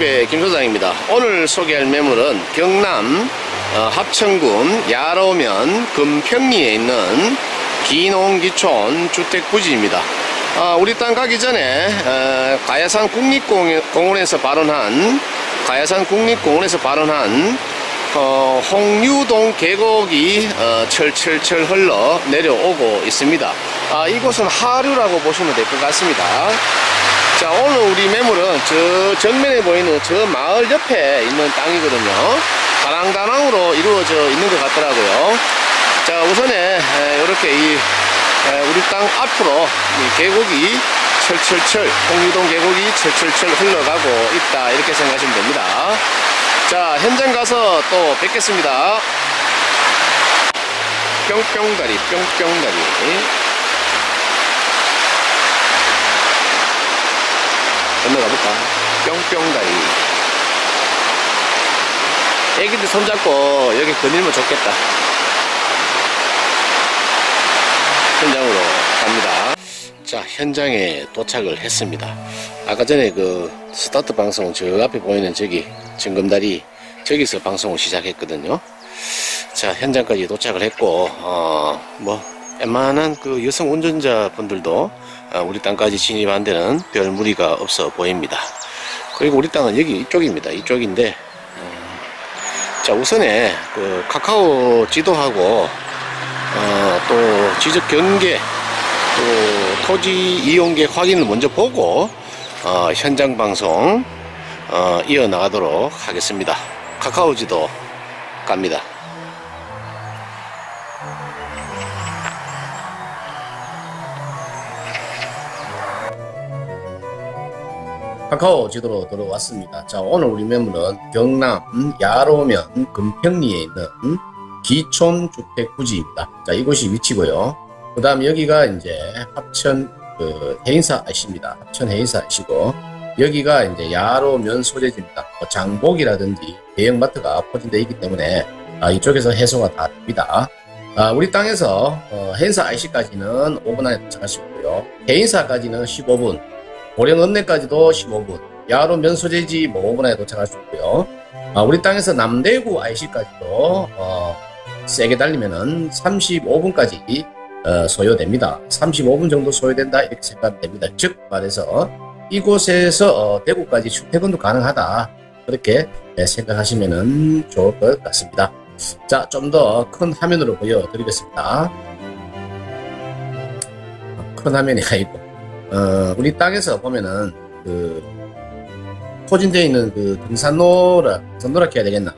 꿀팁의 김 소장입니다. 오늘 소개할 매물은 경남 어, 합천군 야로면 금평리에 있는 기농기촌 주택부지입니다. 아, 우리 땅 가기 전에 어, 가야산 국립공원에서 발원한 가야산 국립공원에서 발원한 어, 홍유동 계곡이 어, 철철철 흘러 내려오고 있습니다. 아, 이곳은 하류라고 보시면 될 것 같습니다. 자 오늘 우리 매물은 저 정면에 보이는 저 마을 옆에 있는 땅이거든요. 다랑다랑으로 이루어져 있는 것 같더라고요. 자 우선에 이렇게 이 에, 우리 땅 앞으로 이 계곡이 철철철 홍유동 계곡이 철철철 흘러가고 있다 이렇게 생각하시면 됩니다. 자 현장 가서 또 뵙겠습니다. 뿅뿅다리 뿅뿅다리 건너가 볼까? 뿅뿅다리. 애기들 손잡고 여기 거닐면 좋겠다. 현장으로 갑니다. 자, 현장에 도착을 했습니다. 아까 전에 그 스타트 방송 저 앞에 보이는 저기 증금다리 저기서 방송을 시작했거든요. 자, 현장까지 도착을 했고, 어, 뭐, 웬만한 그 여성 운전자 분들도 어, 우리 땅까지 진입한 데는 별 무리가 없어 보입니다. 그리고 우리 땅은 여기 이쪽입니다. 이쪽인데 어, 자 우선에 그 카카오 지도하고 어, 또 지적 경계 또 토지 이용객 확인을 먼저 보고 어, 현장 방송 어, 이어나가도록 하겠습니다. 카카오 지도 갑니다. 카카오 지도로 들어왔습니다. 자, 오늘 우리 매물은 경남 야로면 금평리에 있는 기촌주택 부지입니다. 자, 이곳이 위치고요. 그 다음 여기가 이제 합천 그 해인사 아시입니다. 합천 해인사 아시고 여기가 이제 야로면 소재지입니다. 뭐 장복이라든지 대형마트가 포진되어 있기 때문에 아, 이쪽에서 해소가 다 됩니다. 아, 우리 땅에서 어, 해인사 IC까지는 5분 안에 도착하시고요. 해인사까지는 15분, 고령 읍내까지도 15분, 야로 면소재지 뭐 5분에 도착할 수 있고요. 아, 우리 땅에서 남대구 IC까지도 어, 세게 달리면은 35분까지 어, 소요됩니다. 35분 정도 소요된다 이렇게 생각됩니다. 즉 말해서 이곳에서 어, 대구까지 출퇴근도 가능하다 그렇게 네, 생각하시면 좋을 것 같습니다. 자, 좀 더 큰 화면으로 보여드리겠습니다. 큰 화면이 아니고 어, 우리 땅에서 보면은 그 포진되어 있는 그 등산로라 등산로라 해야 되겠나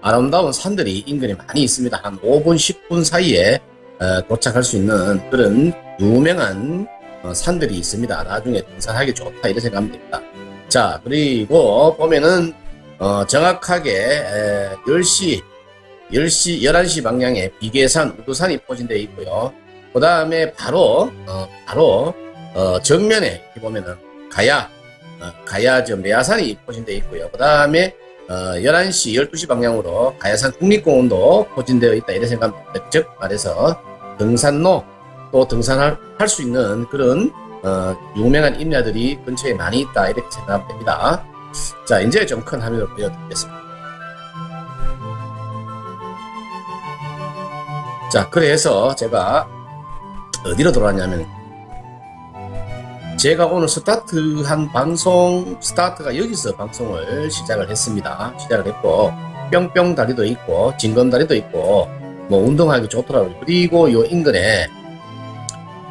아름다운 산들이 인근에 많이 있습니다. 한 5분 10분 사이에 어, 도착할 수 있는 그런 유명한 어, 산들이 있습니다. 나중에 등산하기 좋다 이런 생각하면 됩니다. 자 그리고 보면은 어, 정확하게 에, 10시 10시 11시 방향에 비계산 우두산이 포진되어 있고요. 그 다음에 바로 어, 바로 어, 정면에 보면은 가야, 어, 가야 저 매화산이 포진되어 있고요. 그 다음에 어, 11시, 12시 방향으로 가야산 국립공원도 포진되어 있다. 이런 생각합니다. 즉 말해서 등산로 또 등산할 수 있는 그런 어, 유명한 임야들이 근처에 많이 있다. 이렇게 생각하면 됩니다. 자, 이제 좀 큰 화면을 보여드리겠습니다. 자, 그래서 제가 어디로 돌아왔냐면 제가 오늘 스타트한 방송 스타트가 여기서 방송을 시작을 했습니다. 시작을 했고 뿅뿅 다리도 있고 진검 다리도 있고 뭐 운동하기 좋더라고요. 그리고 요 인근에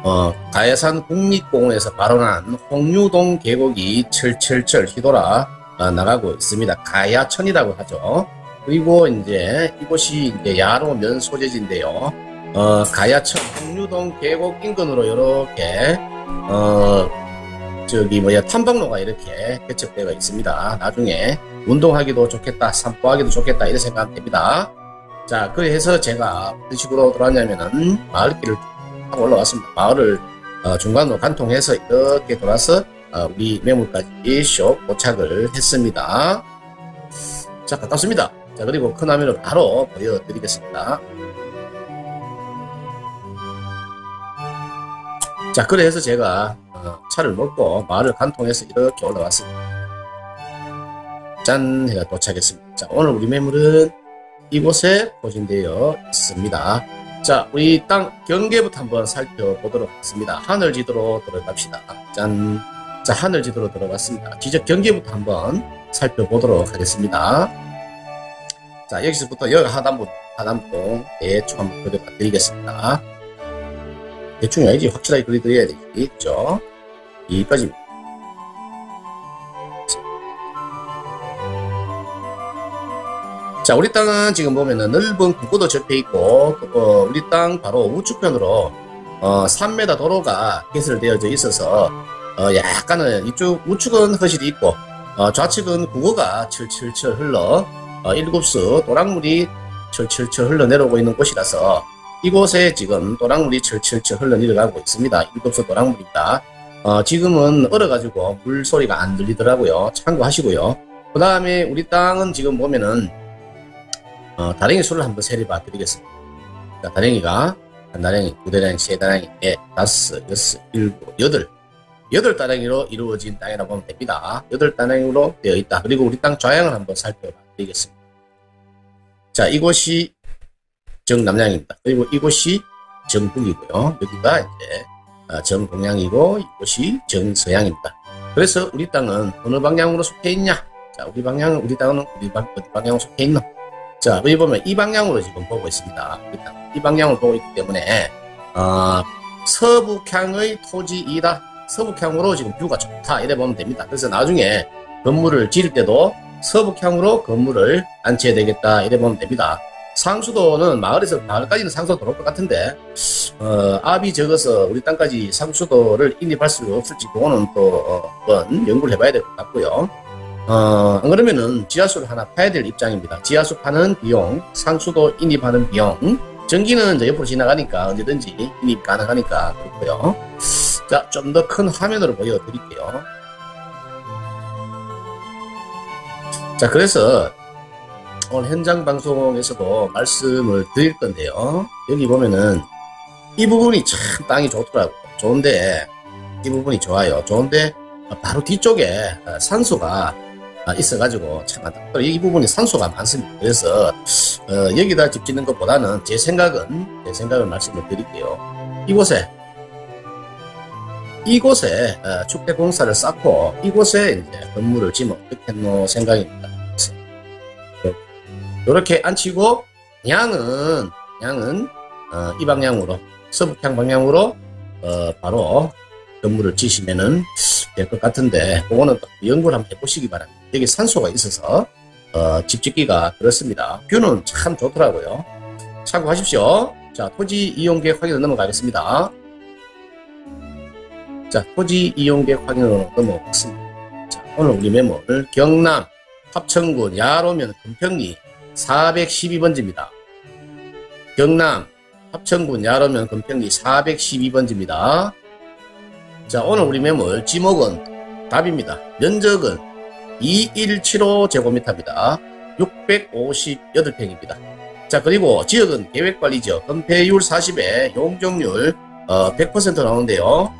어, 가야산 국립공원에서 발원한 홍유동 계곡이 철철철 휘돌아 어, 나가고 있습니다. 가야천이라고 하죠. 그리고 이제 이곳이 이제 야로 면 소재지인데요. 어, 가야천 홍유동 계곡 인근으로 이렇게 어, 저기 뭐야 탐방로가 이렇게 개척되어 있습니다. 나중에 운동하기도 좋겠다, 산보하기도 좋겠다 이런 생각 됩니다. 자, 그래서 제가 어떤 식으로 돌아왔냐면은 마을길을 하고 올라왔습니다. 마을을 어, 중간으로 관통해서 이렇게 돌아서 어, 우리 매물까지 쇼 도착을 했습니다. 자, 가깝습니다. 자, 그리고 큰 화면을 바로 보여드리겠습니다. 자, 그래서 제가 어, 차를 몰고 마을을 관통해서 이렇게 올라왔습니다. 짠! 해가 도착했습니다. 자, 오늘 우리 매물은 이곳에 포진되어 있습니다. 자, 우리 땅 경계부터 한번 살펴보도록 하겠습니다. 하늘 지도로 들어갑시다. 짠! 자, 하늘 지도로 들어갔습니다. 지적 경계부터 한번 살펴보도록 하겠습니다. 자, 여기서부터 여기 하단부, 하단부 대충 한번 그려봐 드리겠습니다. 대충이 아니지. 확실하게 그려드려야 되겠죠. 여기까지입니다. 자, 우리 땅은 지금 보면은 넓은 국고도 접해 있고, 어, 우리 땅 바로 우측편으로, 어, 3m 도로가 개설되어져 있어서, 어, 약간은 이쪽 우측은 허실이 있고, 어, 좌측은 국어가 철철철 흘러, 어, 일곱수 또랑물이 철철철 흘러 내려오고 있는 곳이라서, 이곳에 지금 또랑물이 철철철 흘러 내려가고 있습니다. 일곱수 또랑물입니다. 어, 지금은 얼어가지고 물소리가 안 들리더라고요. 참고하시고요. 그 다음에 우리 땅은 지금 보면은, 어, 다랭이 수를 한번 세려봐 드리겠습니다. 자, 다랭이가 한 다랭이, 두 다랭이, 세 다랭이, 네, 다섯, 여섯, 일곱, 여덟. 여덟 다랭이로 이루어진 땅이라고 보면 됩니다. 여덟 다랭이로 되어 있다. 그리고 우리 땅 좌향을 한번 살펴봐 드리겠습니다. 자, 이곳이 정남향입니다. 그리고 이곳이 정북이고요. 여기가 이제 어, 정동향이고 이곳이 정서향입니다. 그래서 우리 땅은 어느 방향으로 속해 있냐? 자, 우리 방향은 우리 땅은 우리 방, 어디 방향으로 속해 있나? 자, 여기 보면 이 방향으로 지금 보고 있습니다. 이 방향을 보고 있기 때문에 어, 서북향의 토지이다. 서북향으로 지금 뷰가 좋다. 이래 보면 됩니다. 그래서 나중에 건물을 지을 때도 서북향으로 건물을 안치해야 되겠다. 이래 보면 됩니다. 상수도는 마을에서 마을까지는 상수도 들어올 것 같은데 어, 압이 적어서 우리 땅까지 상수도를 인입할 수 없을지 그거는 또 어, 한번 연구를 해봐야 될 것 같고요. 어, 안 그러면은 지하수를 하나 파야 될 입장입니다. 지하수 파는 비용, 상수도 인입하는 비용, 전기는 이제 옆으로 지나가니까 언제든지 인입 가능하니까 그렇고요. 자, 좀 더 큰 화면으로 보여드릴게요. 자, 그래서 오늘 현장 방송에서도 말씀을 드릴 건데요. 여기 보면은 이 부분이 참 땅이 좋더라고요. 좋은데 이 부분이 좋아요. 좋은데 바로 뒤쪽에 산소가 있어가지고 참 안타깝더라고요. 이 부분이 산소가 많습니다. 그래서 어, 여기다 집 짓는 것보다는 제 생각은 제 생각을 말씀을 드릴게요. 이곳에 이곳에 어, 축대 공사를 쌓고 이곳에 이제 건물을 지면 어떻겠노 생각입니다. 이렇게 앉히고 양은 양은 어, 이 방향으로 서북향 방향으로 어, 바로 건물을 지시면은 될 것 같은데 그거는 또 연구를 한번 해보시기 바랍니다. 여기 산소가 있어서 어, 집 짓기가 그렇습니다. 뷰는 참 좋더라고요. 참고하십시오. 자 토지 이용 계획 확인으로 넘어가겠습니다. 자 토지 이용 계획 확인으로 넘어가겠습니다. 자 오늘 우리 매물 경남 합천군 야로면 금평리 412번지입니다. 경남 합천군 야로면 금평리 412번지입니다. 자 오늘 우리 매물 지목은 답입니다. 면적은 2175 제곱미터입니다. 658평입니다. 자 그리고 지역은 계획관리지역 건폐율 40에 용적률 어, 100% 나오는데요.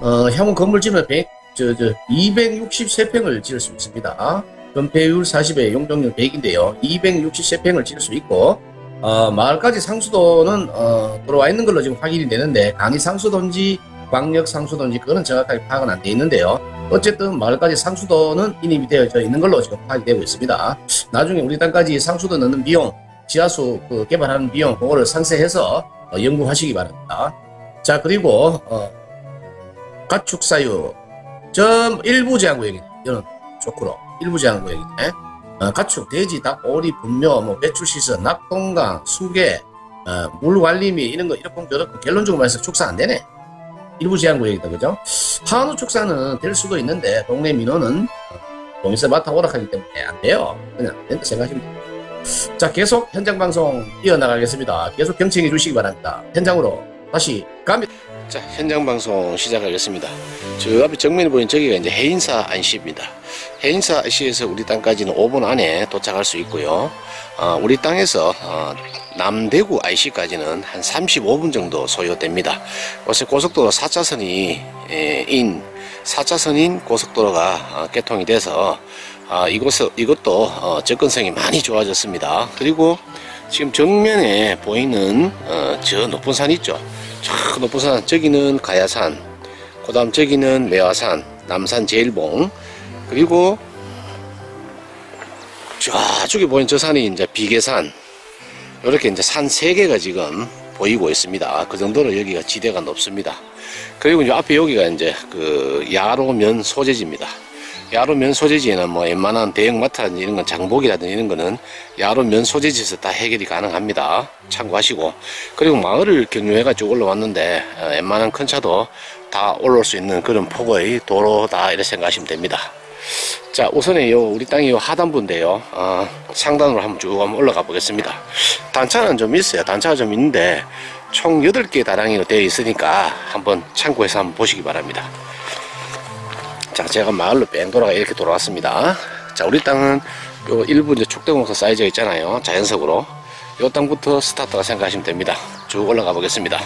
어, 향후 건물 지으면 100, 저, 저, 263평을 지을 수 있습니다. 건폐율 40에 용적률 100인데요. 263평을 지을 수 있고 어, 마을까지 상수도는 어, 들어와 있는 걸로 지금 확인이 되는데 강의 상수도인지 광역 상수도인지 그거는 정확하게 파악은 안 돼 있는데요. 어쨌든 마을까지 상수도는 인입이 되어져 있는 걸로 지금 파악이 되고 있습니다. 나중에 우리 땅까지 상수도 넣는 비용, 지하수 그 개발하는 비용 그거를 상세해서 어, 연구하시기 바랍니다. 자 그리고 어, 가축 사유 전 일부 제한구역이네. 이는 좋고로 일부 제한 구역이네. 어, 가축, 돼지, 닭, 오리, 분묘, 뭐 배출 시설, 낙동강, 수계, 어, 물 관리미 이런 거 이렇고 저렇고 결론적으로 말해서 축사 안 되네. 일부 제한 구역이다 그죠? 한우 축사는 될 수도 있는데 동네 민원은 동일세마다 오락하기 때문에 안 돼요. 그냥 안 된다 생각하시면 됩니다. 자 계속 현장 방송 이어나가겠습니다. 계속 경청해 주시기 바랍니다. 현장으로 다시 갑니다. 자 현장 방송 시작하겠습니다. 저 앞에 정면에 보이는 저기가 이제 해인사 안시입니다. 해인사 안시에서 우리 땅까지는 5분 안에 도착할 수 있고요. 어, 우리 땅에서 어, 남대구 IC까지는 한 35분 정도 소요됩니다. 요새 고속도로 4차선이 에, 인 4차선인 고속도로가 어, 개통이 돼서 아, 이곳 이것도 어, 접근성이 많이 좋아졌습니다. 그리고 지금 정면에 보이는 어, 저 높은 산 있죠. 저 높은 산 저기는 가야산, 그 다음 저기는 매화산, 남산 제일봉, 그리고 저쪽에 보이는 저 산이 이제 비계산, 이렇게 이제 산 세 개가 지금 보이고 있습니다. 그 정도로 여기가 지대가 높습니다. 그리고 이제 앞에 여기가 이제 그 야로면 소재지입니다. 야로면 소재지에는 뭐 웬만한 대형마트라든지 이런 건 장복이라든지 이런 거는 야로면 소재지에서 다 해결이 가능합니다. 참고하시고 그리고 마을을 경유해가 쭉 올라왔는데 어, 웬만한 큰 차도 다 올라올 수 있는 그런 폭의 도로다 이렇게 생각하시면 됩니다. 자 우선에 요 우리 땅이 요 하단부인데요. 어, 상단으로 한번 쭉 한번 올라가 보겠습니다. 단차는 좀 있어요. 단차가 좀 있는데 총 8개 다량이로 되어 있으니까 한번 참고해서 한번 보시기 바랍니다. 자 제가 마을로 뺑 돌아가 이렇게 돌아왔습니다. 자 우리 땅은 요 일부 이제 촉대공사 사이즈가 있잖아요. 자연석으로. 요 땅부터 스타트가 생각하시면 됩니다. 쭉 올라가 보겠습니다.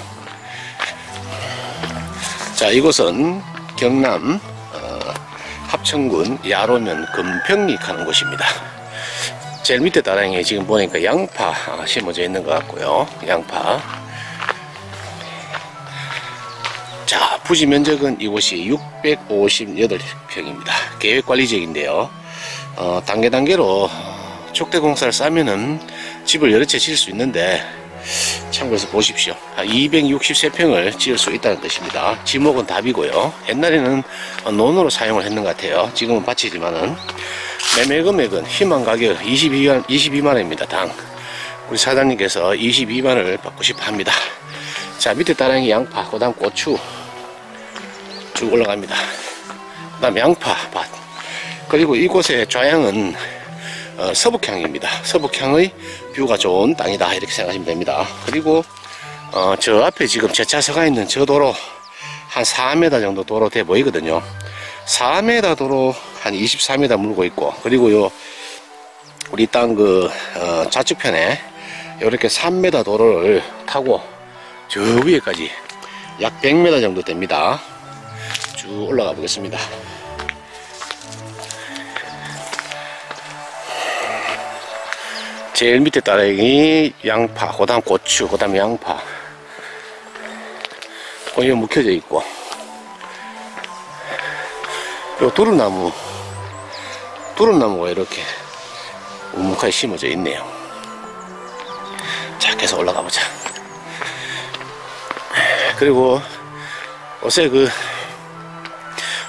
자 이곳은 경남 어, 합천군 야로면 금평리 가는 곳입니다 제일 밑에 다랑에 지금 보니까 양파 아, 심어져 있는 것 같고요 양파 자, 부지 면적은 이곳이 658평입니다. 계획관리지역인데요. 어, 단계 단계로 촉대공사를 싸면은 집을 여러 채 지을 수 있는데 참고해서 보십시오. 263평을 지을 수 있다는 뜻입니다. 지목은 답이고요. 옛날에는 논으로 사용을 했는 것 같아요. 지금은 밭이지만은 매매 금액은 희망 가격 22만, 22만원입니다. 당. 우리 사장님께서 22만원을 받고 싶어 합니다. 자 밑에 따랑이 양파 그 다음 고추 쭉 올라갑니다 그 다음 양파 밭 그리고 이곳의 좌향은 어, 서북향입니다 서북향의 뷰가 좋은 땅이다 이렇게 생각하시면 됩니다 그리고 어, 저 앞에 지금 제 차 서가 있는 저 도로 한 4m 정도 도로 돼 보이거든요 4m 도로 한 24m 물고 있고 그리고 요 우리 땅그 어, 좌측편에 이렇게 3m 도로를 타고 저 위에까지 약 100m 정도 됩니다. 쭉 올라가 보겠습니다. 제일 밑에 따라기 양파, 그 다음 고추, 그 다음 양파. 거기 묵혀져 있고. 요 두릅나무, 두릅나무가 이렇게 우묵하게 심어져 있네요. 자, 계속 올라가 보자. 그리고 요새 그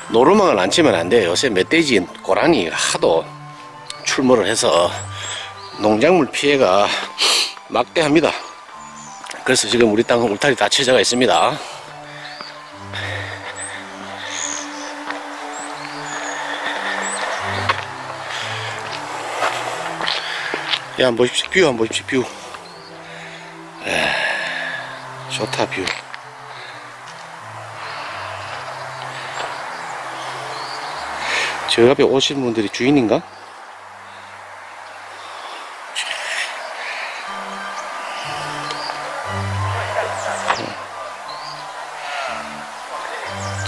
노루망을 안 치면 안 돼요. 요새 멧돼지, 고라니 하도 출몰을 해서 농작물 피해가 막대합니다. 그래서 지금 우리 땅은 울타리 다 쳐져가 있습니다. 야, 한번 보십시오. 뷰 한번 보십시오. 뷰. 에, 좋다, 뷰. 저 앞에 오신 분들이 주인인가?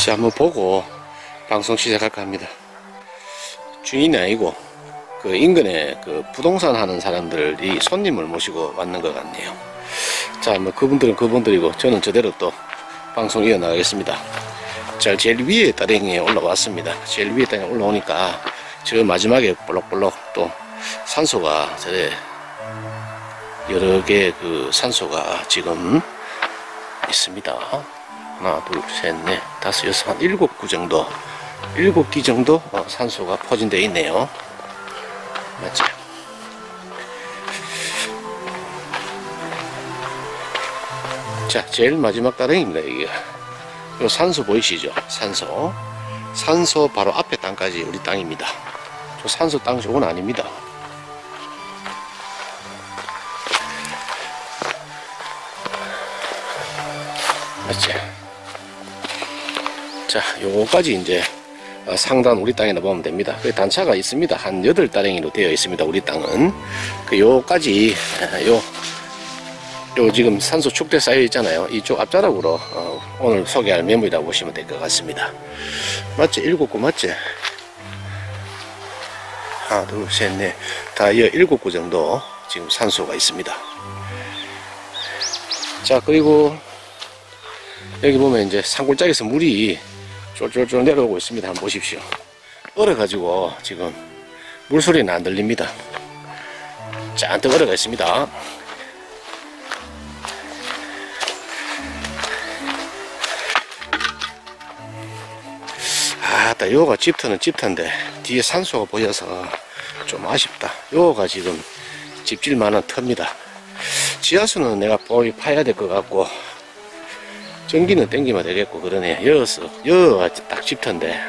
자, 한번 보고 방송 시작할까 합니다. 주인이 아니고 그 인근에 그 부동산 하는 사람들이 손님을 모시고 왔는 것 같네요. 자, 뭐 그분들은 그분들이고 저는 저대로 또 방송 이어나가겠습니다. 자, 제일 위에 따릉이에 올라왔습니다. 제일 위에 따릉이 올라오니까 저 마지막에 볼록볼록 또 산소가 저래 여러 개의 그 산소가 지금 있습니다. 하나, 둘, 셋, 넷, 다섯, 여섯, 한 일곱 구 정도, 일곱 기 정도 어, 산소가 포진되어 있네요. 맞죠? 자, 제일 마지막 따릉입니다, 이게. 요 산소 보이시죠? 산소. 산소 바로 앞에 땅까지 우리 땅입니다. 저 산소 땅 저건 아닙니다. 맞지? 자, 요거까지 이제 어, 상단 우리 땅에 넣어보면 됩니다. 그 단차가 있습니다. 한 8다랭이로 되어 있습니다. 우리 땅은. 그 요까지, 요, 요 지금 산소 축대 쌓여 있잖아요. 이쪽 앞자락으로 어, 오늘 소개할 매물이라고 보시면 될 것 같습니다. 맞지? 일곱 구 맞지? 하나, 둘, 셋, 넷. 다 이어 일곱 구 정도 지금 산소가 있습니다. 자, 그리고 여기 보면 이제 산골짜기에서 물이 쫄쫄쫄 내려오고 있습니다. 한번 보십시오. 얼어가지고 지금 물소리는 안 들립니다. 잔뜩 얼어가 있습니다. 아따 요가 집터는 집터인데 뒤에 산소가 보여서 좀 아쉽다. 요가 지금 집질만한 터입니다. 지하수는 내가 보이 파야 될 것 같고 전기는 땡기면 되겠고 그러네. 여기서 여기가 딱 집터인데.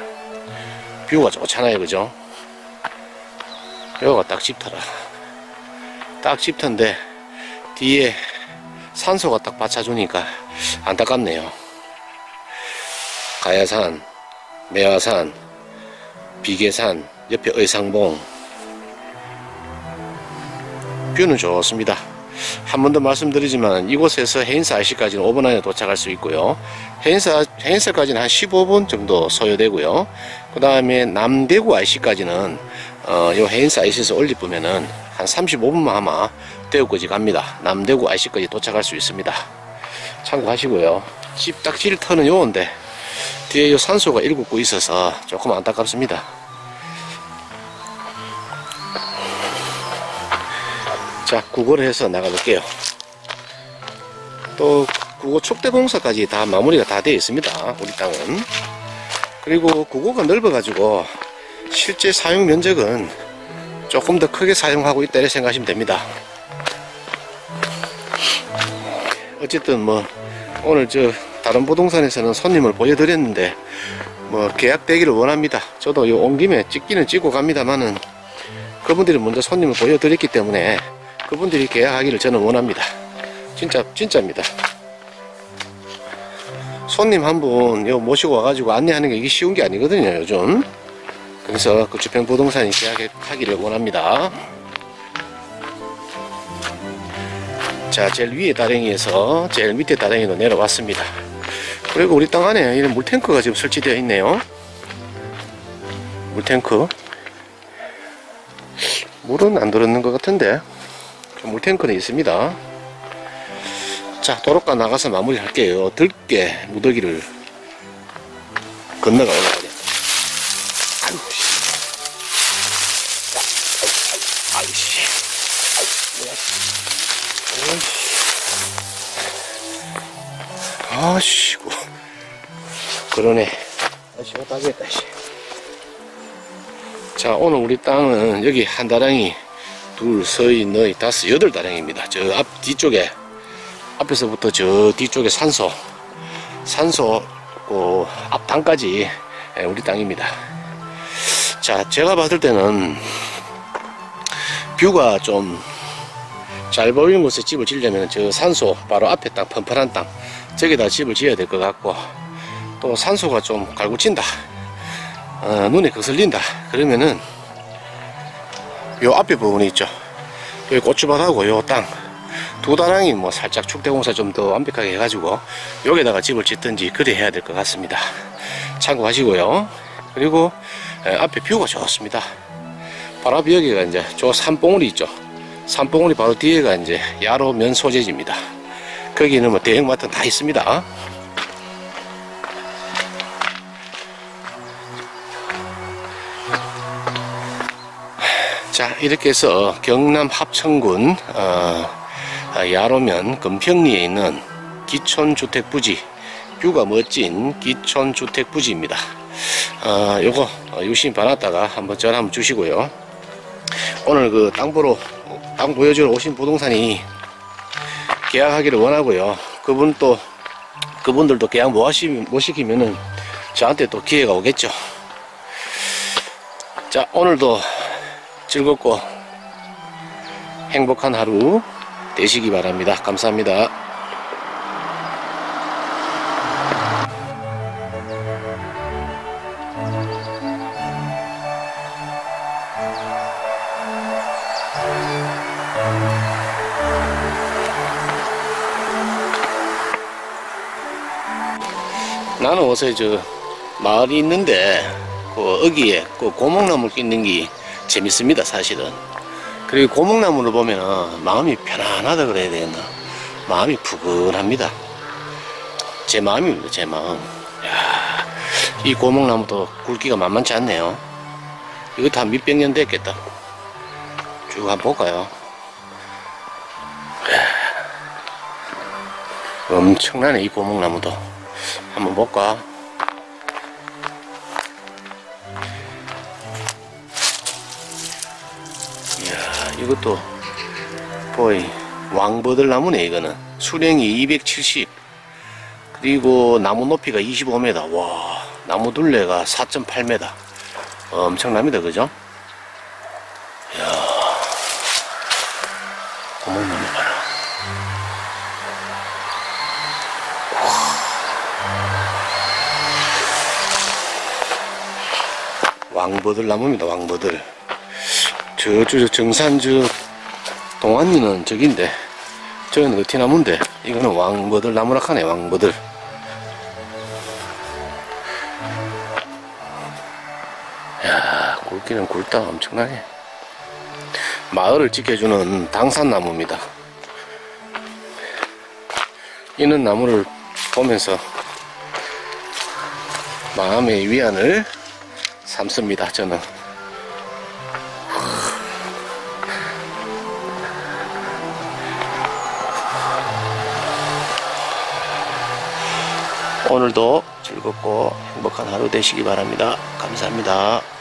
뷰가 좋잖아요 그죠? 여기가 딱 집터라. 딱 집터인데 뒤에 산소가 딱 받쳐주니까 안타깝네요. 가야산 매화산 비계산 옆에 의상봉. 뷰는 좋습니다 한 번 더 말씀드리지만 이곳에서 해인사 IC까지는 5분 안에 도착할 수 있고요. 해인사, 해인사까지는 한 15분 정도 소요되고요. 그 다음에 남대구 IC까지는 어, 요 해인사 IC에서 올리보면은 한 35분만 아마 대구까지 갑니다. 남대구 IC까지 도착할 수 있습니다. 참고하시고요. 집 딱 질터는 요건데 뒤에 요 산소가 일곱구 있어서 조금 안타깝습니다. 자, 국어를 해서 나가 볼게요. 또, 국어 촉대 공사까지 다 마무리가 다 되어 있습니다. 우리 땅은. 그리고 국어가 넓어 가지고, 실제 사용 면적은 조금 더 크게 사용하고 있다, 이렇게 생각하시면 됩니다. 어쨌든 뭐, 오늘 저, 다른 부동산에서는 손님을 보여드렸는데, 뭐, 계약되기를 원합니다. 저도 온 김에 찍기는 찍고 갑니다만은, 그분들이 먼저 손님을 보여드렸기 때문에, 그분들이 계약하기를 저는 원합니다. 진짜 진짜입니다. 손님 한 분 모시고 와가지고 안내하는 게 이게 쉬운 게 아니거든요 요즘. 그래서 그 주평 부동산이 계약하기를 원합니다. 자 제일 위에 다랭이에서 제일 밑에 다랭이로 내려왔습니다. 그리고 우리 땅 안에 이런 물탱크가 지금 설치되어 있네요. 물탱크. 물은 안 들었는 것 같은데 물탱크는 있습니다. 자, 도로가 나가서 마무리 할게요. 들게 무더기를 건너가 올라가야 돼. 아이고, 씨. 아이씨. 아이씨. 아이고. 그러네. 아이씨, 못하겠다, 씨. 자, 오늘 우리 땅은 여기 한다랑이 둘, 서이, 너희, 다섯, 여덟 다량입니다. 저 앞 뒤쪽에 앞에서부터 저 뒤쪽에 산소, 산소 그 앞땅까지 예, 우리 땅입니다. 자, 제가 봤을 때는 뷰가 좀 잘 보이는 곳에 집을 지으려면 저 산소 바로 앞에 땅 펀펀한 땅 저기다 집을 지어야 될 것 같고 또 산소가 좀 갈구친다 어, 눈에 거슬린다 그러면은 요 앞에 부분이 있죠. 여기 고추밭하고 요 땅. 두 다랑이 뭐 살짝 축대공사 좀 더 완벽하게 해가지고 여기다가 집을 짓든지 그래 해야 될 것 같습니다. 참고하시고요. 그리고 에, 앞에 뷰가 좋습니다. 바로 앞에 여기가 이제 저 산봉우리 있죠. 산봉우리 바로 뒤에가 이제 야로 면 소재지입니다. 거기는 뭐 대형마트 다 있습니다. 자 이렇게 해서 경남 합천군 어, 아, 야로면 금평리에 있는 기촌주택부지 뷰가 멋진 기촌주택부지입니다. 어, 요거 유심 받았다가 한번 전화 한번 주시고요. 오늘 그 땅 보러 땅 보여주러 오신 부동산이 계약하기를 원하고요. 그분 또 그분들도 그냥 못, 하시, 못 시키면은 저한테 또 기회가 오겠죠. 자, 오늘도 즐겁고 행복한 하루 되시기 바랍니다. 감사합니다. 나는 어제 저 마을이 있는데 그 어기에 그 고목나무 있는 게 재밌습니다 사실은. 그리고 고목나무를 보면 마음이 편안하다 그래야 되나? 마음이 푸근합니다. 제 마음입니다 제 마음. 야, 이 고목나무도 굵기가 만만치 않네요. 이것도 한 몇백 년 됐겠다. 쭉 한번 볼까요? 이야, 엄청나네 이 고목나무도. 한번 볼까? 이것도 거의 왕버들 나무네, 이거는. 수령이 270. 그리고 나무 높이가 25m. 와, 나무 둘레가 4.8m. 엄청납니다, 그죠? 이야, 고목나무 봐라. 왕버들 나무입니다, 왕버들. 저쪽 저 정산 저 동안리는 저긴데 저기는 어티나무인데? 이거는 왕버들 나무라 하네 왕버들. 야 굵기는 굵다 엄청나네 마을을 지켜주는 당산나무입니다. 이는 나무를 보면서 마음의 위안을 삼습니다 저는 오늘도 즐겁고 행복한 하루 되시기 바랍니다. 감사합니다.